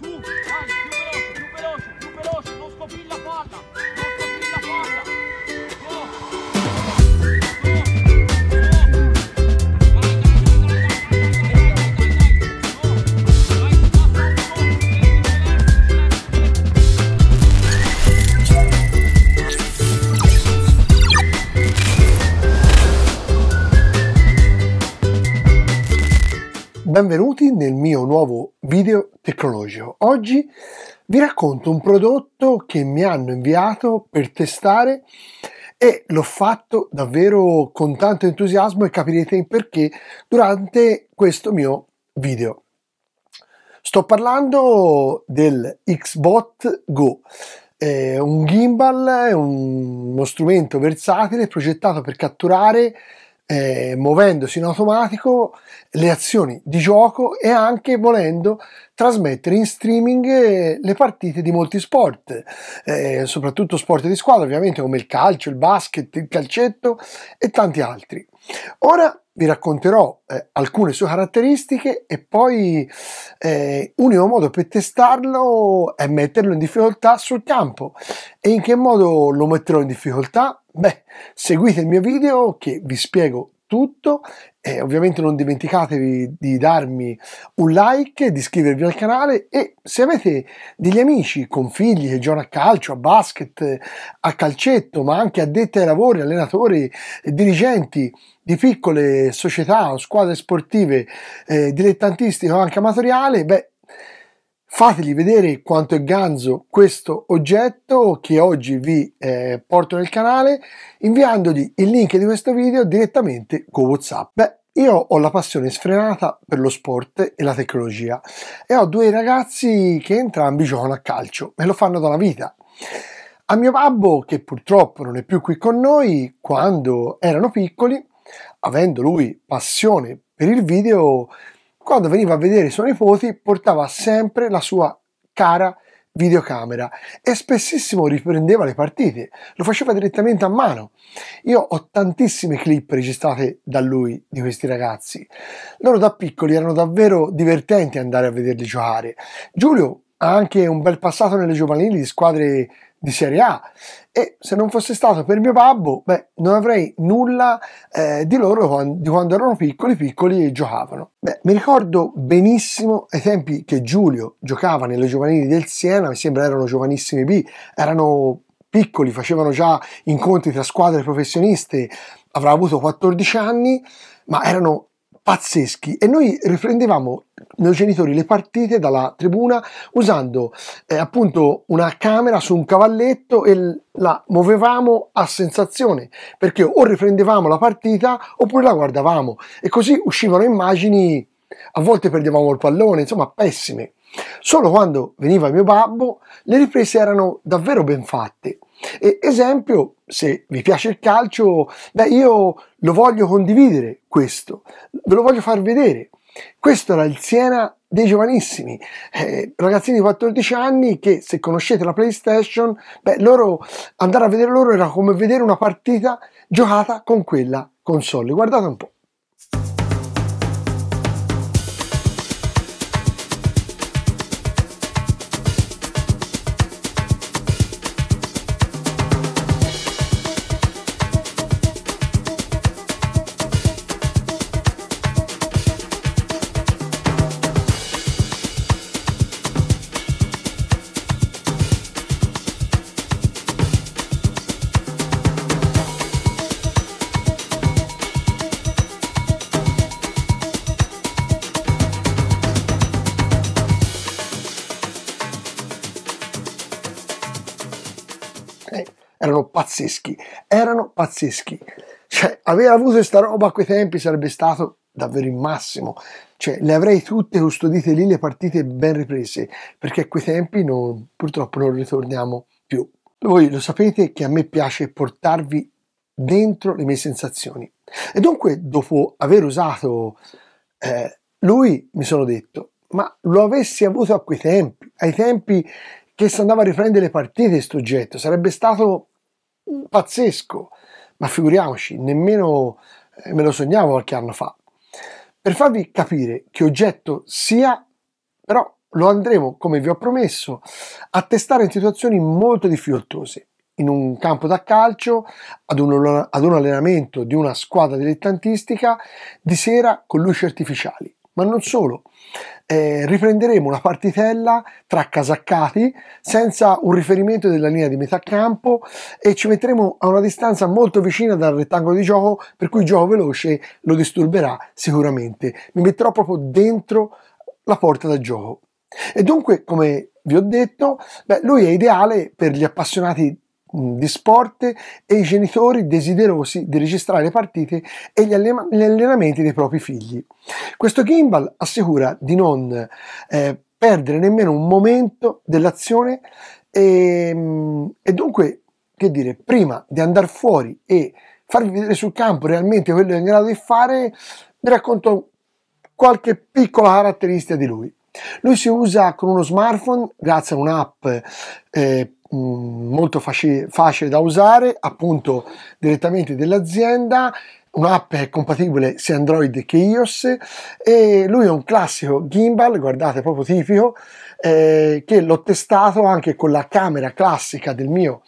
Su, Benvenuti nel mio nuovo video tecnologico. Oggi vi racconto un prodotto che mi hanno inviato per testare e l'ho fatto davvero con tanto entusiasmo e capirete il perché durante questo mio video. Sto parlando del Xbot Go. È un gimbal, è uno strumento versatile progettato per catturare eh, muovendosi in automatico le azioni di gioco e anche volendo trasmettere in streaming eh, le partite di molti sport, eh, soprattutto sport di squadra ovviamente come il calcio, il basket, il calcetto e tanti altri. Ora vi racconterò eh, alcune sue caratteristiche e poi eh, unico modo per testarlo è metterlo in difficoltà sul campo. E in che modo lo metterò in difficoltà? Beh, seguite il mio video che vi spiego tutto e ovviamente non dimenticatevi di darmi un like, di iscrivervi al canale e se avete degli amici con figli che giocano a calcio, a basket, a calcetto, ma anche addetti ai lavori, allenatori, dirigenti di piccole società o squadre sportive eh, dilettantistiche o anche amatoriali, beh, Fategli vedere quanto è ganzo questo oggetto che oggi vi eh, porto nel canale inviandogli il link di questo video direttamente con Whatsapp. Beh, io ho la passione sfrenata per lo sport e la tecnologia e ho due ragazzi che entrambi giocano a calcio e lo fanno da una vita. A mio babbo, che purtroppo non è più qui con noi, quando erano piccoli, avendo lui passione per il video, quando veniva a vedere i suoi nipoti portava sempre la sua cara videocamera e spessissimo riprendeva le partite, lo faceva direttamente a mano. Io ho tantissime clip registrate da lui di questi ragazzi. Loro da piccoli erano davvero divertenti andare a vederli giocare. Giulio ha anche un bel passato nelle giovanili di squadre di Serie A e se non fosse stato per mio babbo, beh, non avrei nulla eh, di loro di quando erano piccoli, piccoli e giocavano. Beh, mi ricordo benissimo ai tempi che Giulio giocava nelle giovanili del Siena, mi sembra erano giovanissimi B, erano piccoli, facevano già incontri tra squadre professioniste, avrà avuto 14 anni, ma erano pazzeschi. E noi riprendevamo noi genitori le partite dalla tribuna usando eh, appunto una camera su un cavalletto e la muovevamo a sensazione perché o riprendevamo la partita oppure la guardavamo. E così uscivano immagini a volte perdevamo il pallone insomma pessime. Solo quando veniva mio babbo le riprese erano davvero ben fatte e, esempio, se vi piace il calcio, beh, io lo voglio condividere questo, ve lo voglio far vedere. Questo era il Siena dei giovanissimi, eh, ragazzini di 14 anni che se conoscete la PlayStation, beh, loro, andare a vedere loro era come vedere una partita giocata con quella console. Guardate un po'. Eh, erano pazzeschi, erano pazzeschi. Cioè, aver avuto questa roba a quei tempi sarebbe stato davvero il massimo. Cioè, le avrei tutte custodite lì, le partite ben riprese, perché a quei tempi non, purtroppo non ritorniamo più. Voi lo sapete che a me piace portarvi dentro le mie sensazioni. E dunque, dopo aver usato eh, lui, mi sono detto, ma lo avessi avuto a quei tempi, ai tempi che si andava a riprendere le partite questo oggetto, sarebbe stato pazzesco, ma figuriamoci, nemmeno eh, me lo sognavo qualche anno fa. Per farvi capire che oggetto sia, però lo andremo, come vi ho promesso, a testare in situazioni molto difficoltose. In un campo da calcio, ad un, ad un allenamento di una squadra dilettantistica, di sera con luci artificiali. Ma non solo, eh, riprenderemo una partitella tra casaccati senza un riferimento della linea di metà campo e ci metteremo a una distanza molto vicina dal rettangolo di gioco per cui il gioco veloce lo disturberà sicuramente. Mi metterò proprio dentro la porta da gioco. E dunque, come vi ho detto, beh, lui è ideale per gli appassionati di sport e i genitori desiderosi di registrare le partite e gli, allenamenti dei propri figli. Questo gimbal assicura di non eh, perdere nemmeno un momento dell'azione e, e dunque, che dire, prima di andare fuori e farvi vedere sul campo realmente quello che è in grado di fare, vi racconto qualche piccola caratteristica di lui. Lui si usa con uno smartphone grazie a un'app eh, molto facile, facile da usare, appunto direttamente dell'azienda, un'app è compatibile sia Android che iOS e lui è un classico gimbal, guardate proprio tipico, eh, che l'ho testato anche con la camera classica del mio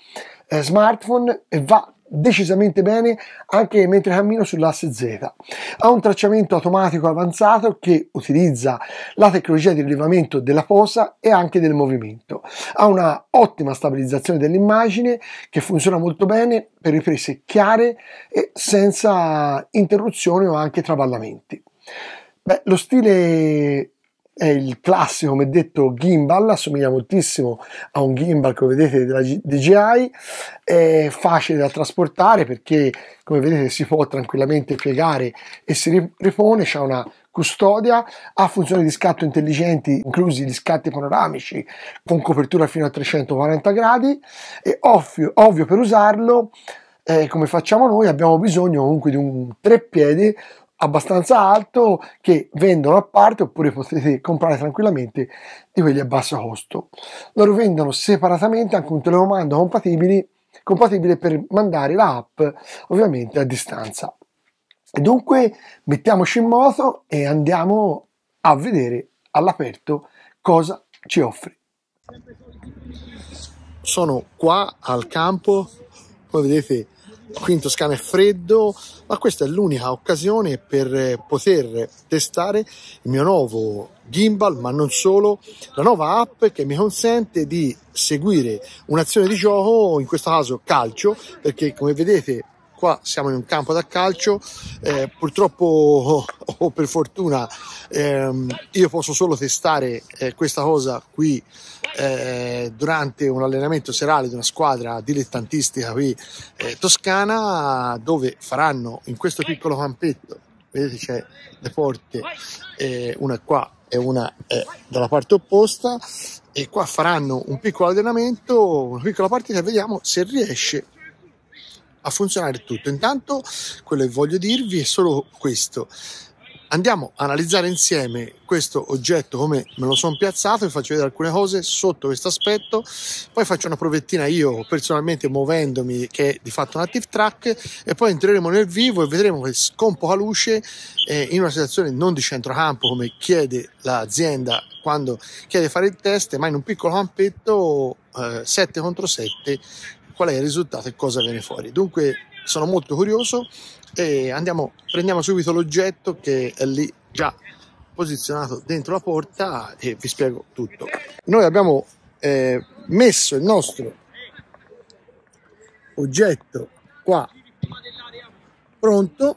eh, smartphone e va decisamente bene anche mentre cammino sull'asse Z. Ha un tracciamento automatico avanzato che utilizza la tecnologia di rilevamento della posa e anche del movimento. Ha una ottima stabilizzazione dell'immagine che funziona molto bene per riprese chiare e senza interruzioni o anche traballamenti. Beh, lo stile è il classico, come detto, gimbal, assomiglia moltissimo a un gimbal come vedete della DJI, è facile da trasportare perché come vedete si può tranquillamente piegare e si ripone, c'è una custodia, ha funzioni di scatto intelligenti, inclusi gli scatti panoramici con copertura fino a 340 gradi. E ovvio, ovvio per usarlo eh, come facciamo noi abbiamo bisogno comunque di un treppiedi abbastanza alto che vendono a parte oppure potete comprare tranquillamente di quelli a basso costo. Loro vendono separatamente anche un telecomando compatibile, compatibile per mandare l'app ovviamente a distanza. Dunque mettiamoci in moto e andiamo a vedere all'aperto cosa ci offre. Sono qua al campo, come vedete qui in Toscana è freddo, ma questa è l'unica occasione per poter testare il mio nuovo gimbal, ma non solo, la nuova app che mi consente di seguire un'azione di gioco, in questo caso calcio, perché come vedete qua siamo in un campo da calcio, eh, purtroppo o oh, per fortuna ehm, io posso solo testare eh, questa cosa qui eh, durante un allenamento serale di una squadra dilettantistica qui eh, toscana dove faranno in questo piccolo campetto, vedete c'è le porte, eh, una qua e una è dalla parte opposta e qua faranno un piccolo allenamento, una piccola partita e vediamo se riesce a funzionare tutto. Intanto quello che voglio dirvi è solo questo. Andiamo a analizzare insieme questo oggetto come me lo sono piazzato, vi faccio vedere alcune cose sotto questo aspetto, poi faccio una provettina io personalmente muovendomi che è di fatto un active track e poi entreremo nel vivo e vedremo che con poca luce eh, in una situazione non di centrocampo come chiede l'azienda quando chiede fare il test, ma in un piccolo campetto eh, 7 contro 7 qual è il risultato e cosa viene fuori. Dunque sono molto curioso e andiamo, prendiamo subito l'oggetto che è lì già posizionato dentro la porta e vi spiego tutto. Noi abbiamo eh, messo il nostro oggetto qua pronto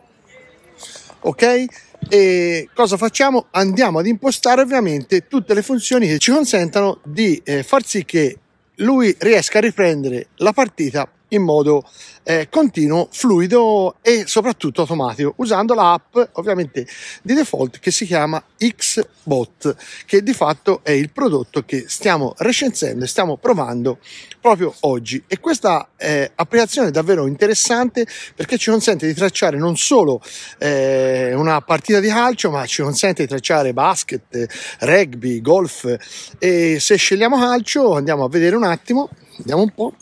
ok e cosa facciamo andiamo ad impostare ovviamente tutte le funzioni che ci consentano di eh, far sì che lui riesca a riprendere la partita in modo eh, continuo, fluido e soprattutto automatico, usando l'app ovviamente di default che si chiama Xbot, che di fatto è il prodotto che stiamo recensendo e stiamo provando proprio oggi. E questa eh, applicazione è davvero interessante perché ci consente di tracciare non solo eh, una partita di calcio, ma ci consente di tracciare basket, rugby, golf e se scegliamo calcio andiamo a vedere un attimo, vediamo un po'.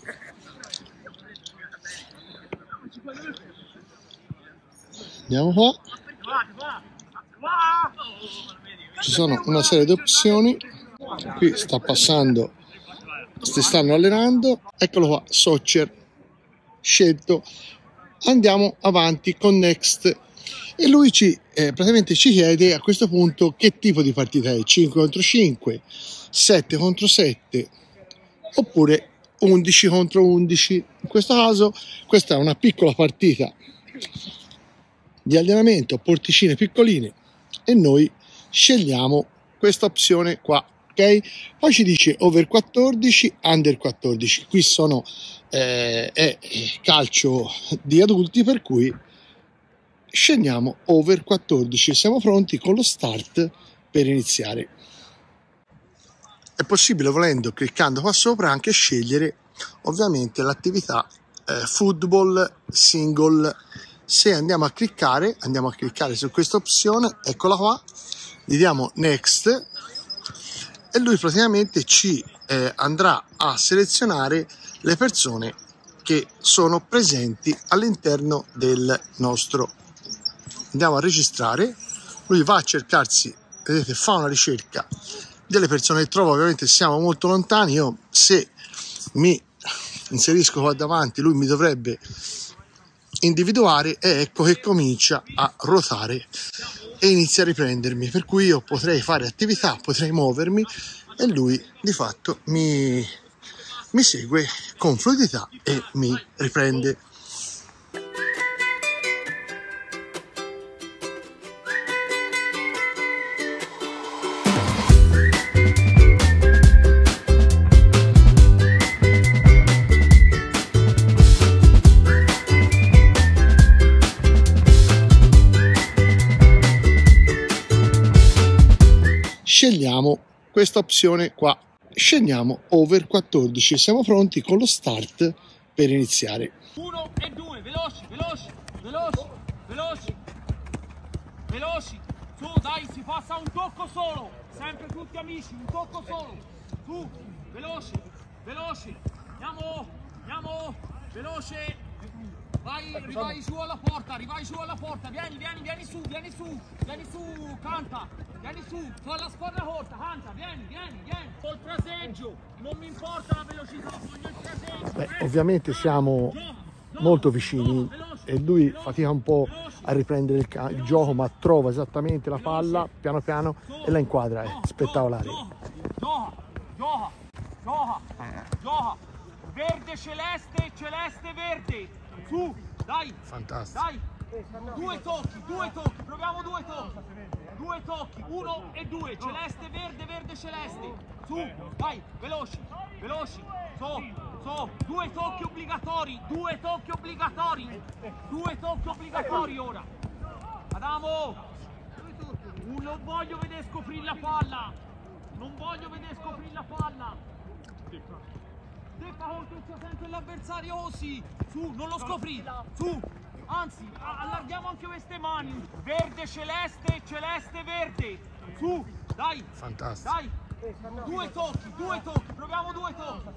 Andiamo qua. Ci sono una serie di opzioni. qui sta passando si stanno allenando. Eccolo qua Soccer. Scelto. Andiamo avanti con next. E lui ci eh, praticamente ci chiede a questo punto che tipo di partita è 5 contro 5 7 contro 7 oppure 11 contro 11 in questo caso questa è una piccola partita di allenamento porticine piccoline e noi scegliamo questa opzione qua ok? Poi ci dice over 14 under 14 qui sono eh, è calcio di adulti per cui scendiamo over 14 siamo pronti con lo start per iniziare. È possibile volendo cliccando qua sopra anche scegliere ovviamente l'attività eh, football single se andiamo a cliccare andiamo a cliccare su questa opzione eccola qua gli diamo next e lui praticamente ci eh, andrà a selezionare le persone che sono presenti all'interno del nostro. Andiamo a registrare. Lui va a cercarsi vedete fa una ricerca delle persone che trova. Ovviamente siamo molto lontani. Io se mi inserisco qua davanti lui mi dovrebbe individuare e ecco che comincia a ruotare e inizia a riprendermi. Per cui io potrei fare attività potrei muovermi e lui di fatto mi, mi segue con fluidità e mi riprende scegliamo questa opzione qua scendiamo over 14 siamo pronti con lo start per iniziare 1 e 2, veloci, veloci, veloci, veloci, veloci. Su, dai, si passa un tocco solo. Sempre tutti amici, un tocco solo. Su, veloci, veloci. Andiamo, andiamo, veloce. Vai, rivai su alla porta, rivai su alla porta. Vieni, vieni, vieni su, vieni su, vieni su, canta. Vieni su, fa la squadra corta, canta, vieni, vieni, vieni. Col fraseggio, non mi importa la velocità, voglio il fraseggio. Beh, Eh, ovviamente siamo molto vicini e lui fatica un po' a riprendere il, il gioco ma trova esattamente la palla piano piano e la inquadra è spettacolare Gioca, gioca, gioca, gioca. Verde, celeste, celeste, verde. Su, dai, fantastico dai. Due tocchi, due tocchi, proviamo due tocchi. Due tocchi, uno e due. Celeste, verde, verde, celeste. Su, vai, veloci, veloci. So, so, due tocchi obbligatori, due tocchi obbligatori. Due tocchi obbligatori ora. Adamo, non voglio vedere scoprire la palla. Non voglio vedere scoprire la palla. Steppa contro il suo sempre l'avversario oh sì. Su, non lo scopri. Su. Anzi, allarghiamo anche queste mani. Verde, celeste, celeste, verde. Su, dai. fantastico Dai. Due tocchi, due tocchi. Proviamo due tocchi.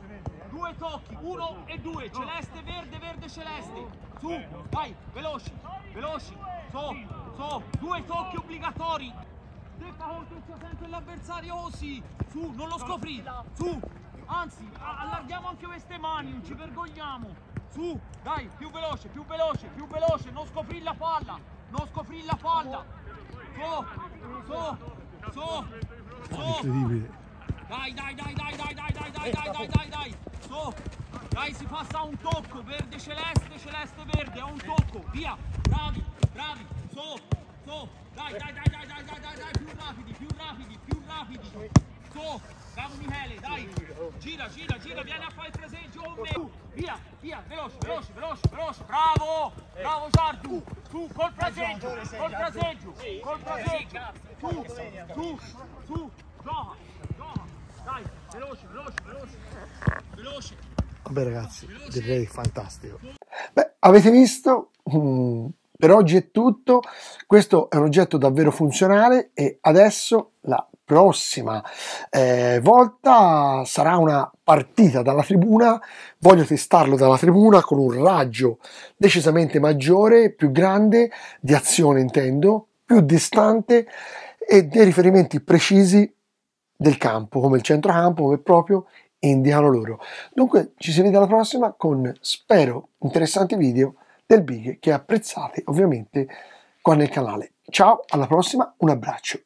Due tocchi, uno e due. Celeste, verde, verde, celeste. Su, vai, veloci, veloci. So, so, due tocchi obbligatori. Steppa contro il suo sempre l'avversario oh sì. Su, non lo scopri. Su. Anzi, allarghiamo anche queste mani, non ci vergogniamo. Su, dai, più veloce, più veloce, più veloce. Non scopri la palla. Non scopri la palla. So, so, so, so. incredibile Dai, dai, dai, dai, dai, dai, dai, dai, dai, dai, dai, dai. So. Dai, si passa a un tocco, verde celeste, celeste verde, a un tocco. Via. Bravi, bravi. So, so. Dai, dai, dai, dai, dai, dai, dai, dai, più rapidi, più rapidi, più rapidi. So. Bravo Michele, dai. Gira, gira, gira, vieni a fare il fraseggio con me. Via, via, veloce, veloce, veloce, veloce. Bravo, bravo Giardu. Su, col fraseggio, col fraseggio, col fraseggio. Su, su, su, gioca, gioca. Dai, veloce, veloce, veloce. Veloce. vabbè ragazzi direi fantastico beh avete visto Mm, per oggi è tutto questo è un oggetto davvero funzionale e adesso prossima eh, volta sarà una partita dalla tribuna voglio testarlo dalla tribuna con un raggio decisamente maggiore più grande di azione intendo più distante e dei riferimenti precisi del campo, come il centrocampo, come proprio indicano loro. Dunque ci si vede alla prossima con, spero, interessanti video del Big che apprezzate ovviamente qua nel canale. Ciao, alla prossima, un abbraccio.